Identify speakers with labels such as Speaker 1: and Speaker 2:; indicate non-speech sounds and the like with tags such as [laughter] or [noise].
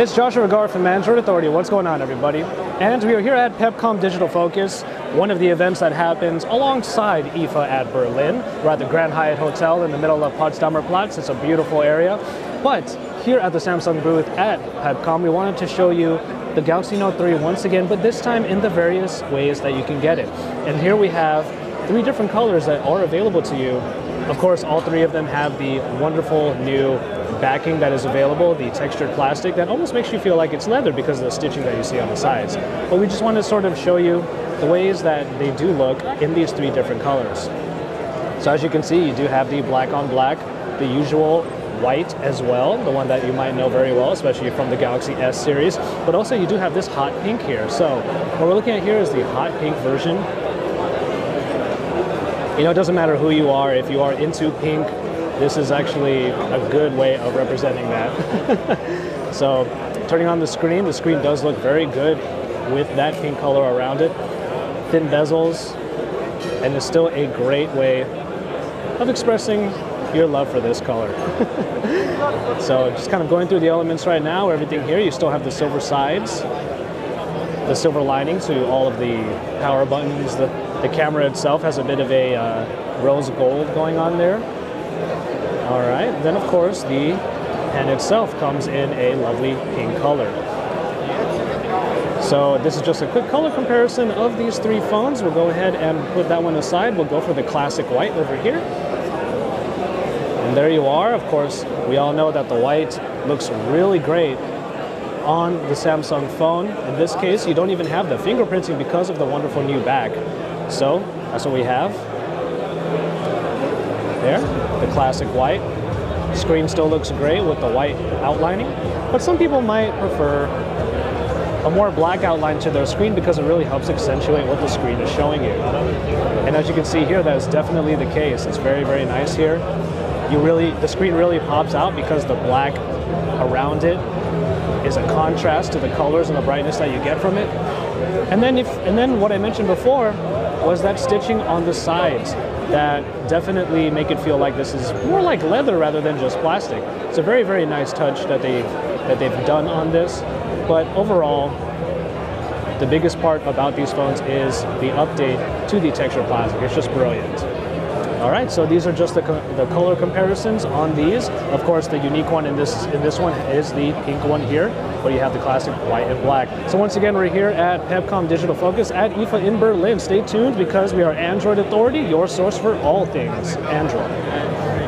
Speaker 1: It's Joshua Vergara from Android Authority. What's going on, everybody? And we are here at PepCom Digital Focus, one of the events that happens alongside IFA at Berlin. We're at the Grand Hyatt Hotel in the middle of Potsdamer Platz. It's a beautiful area. But here at the Samsung booth at PepCom, we wanted to show you the Galaxy Note 3 once again, but this time in the various ways that you can get it. And here we have three different colors that are available to you. Of course, all three of them have the wonderful new backing that is available, the textured plastic that almost makes you feel like it's leather because of the stitching that you see on the sides. But we just want to sort of show you the ways that they do look in these three different colors. So as you can see, you do have the black on black, the usual white as well, the one that you might know very well, especially from the Galaxy S series. But also you do have this hot pink here. So what we're looking at here is the hot pink version. You know, it doesn't matter who you are, if you are into pink, this is actually a good way of representing that. [laughs] so turning on the screen, the screen does look very good with that pink color around it. Thin bezels, and it's still a great way of expressing your love for this color. [laughs] so just kind of going through the elements right now, everything here, you still have the silver sides, the silver lining to all of the power buttons. The, the camera itself has a bit of a uh, rose gold going on there. All right, then of course the pen itself comes in a lovely pink color. So this is just a quick color comparison of these three phones. We'll go ahead and put that one aside. We'll go for the classic white over here. And there you are. Of course, we all know that the white looks really great on the Samsung phone. In this case, you don't even have the fingerprinting because of the wonderful new back. So that's what we have. There, the classic white. Screen still looks great with the white outlining, but some people might prefer a more black outline to their screen because it really helps accentuate what the screen is showing you. And as you can see here, that is definitely the case. It's very, very nice here. You really, the screen really pops out because the black around it is a contrast to the colors and the brightness that you get from it. And then if, and then what I mentioned before was that stitching on the sides that definitely make it feel like this is more like leather rather than just plastic. It's a very, very nice touch that they've, that they've done on this. But overall, the biggest part about these phones is the update to the texture plastic. It's just brilliant. All right, so these are just the, co the color comparisons on these. Of course, the unique one in this in this one is the pink one here, but you have the classic white and black. So once again, we're here at PepCom Digital Focus at IFA in Berlin. Stay tuned because we are Android Authority, your source for all things Android.